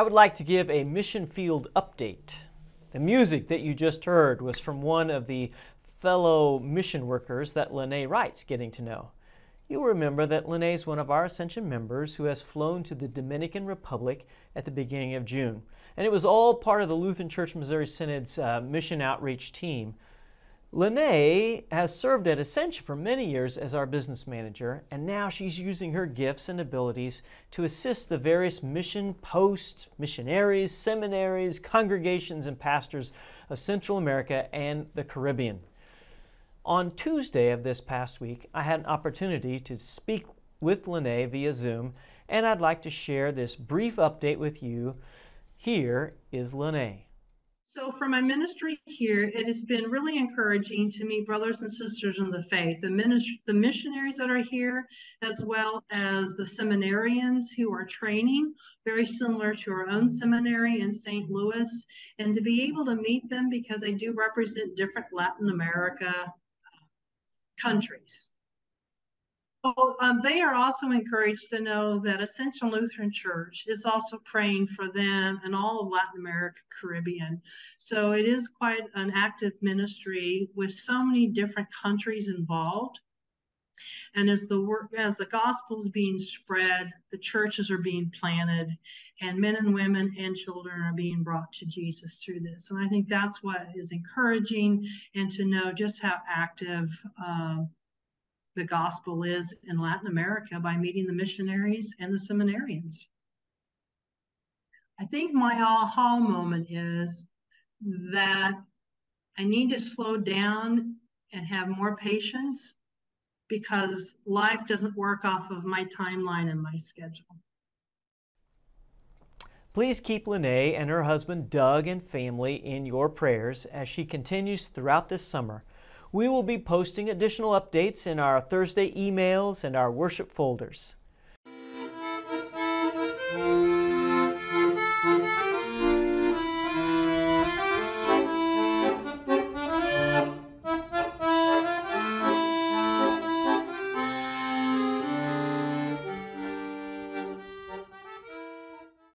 I would like to give a mission field update. The music that you just heard was from one of the fellow mission workers that Lene Wright's getting to know. You'll remember that Lene is one of our Ascension members who has flown to the Dominican Republic at the beginning of June. And it was all part of the Lutheran Church Missouri Synod's uh, mission outreach team. Lene has served at Ascension for many years as our business manager, and now she's using her gifts and abilities to assist the various mission posts, missionaries, seminaries, congregations, and pastors of Central America and the Caribbean. On Tuesday of this past week, I had an opportunity to speak with Lene via Zoom, and I'd like to share this brief update with you. Here is Lene. So, for my ministry here, it has been really encouraging to meet brothers and sisters in the faith, the, ministry, the missionaries that are here, as well as the seminarians who are training, very similar to our own seminary in St. Louis, and to be able to meet them because they do represent different Latin America uh, countries. Well, um, they are also encouraged to know that Ascension Lutheran Church is also praying for them and all of Latin America, Caribbean. So it is quite an active ministry with so many different countries involved. And as the work, as the gospel is being spread, the churches are being planted, and men and women and children are being brought to Jesus through this. And I think that's what is encouraging, and to know just how active. Uh, the gospel is in Latin America by meeting the missionaries and the seminarians. I think my aha moment is that I need to slow down and have more patience because life doesn't work off of my timeline and my schedule. Please keep Lene and her husband Doug and family in your prayers as she continues throughout this summer we will be posting additional updates in our Thursday emails and our worship folders.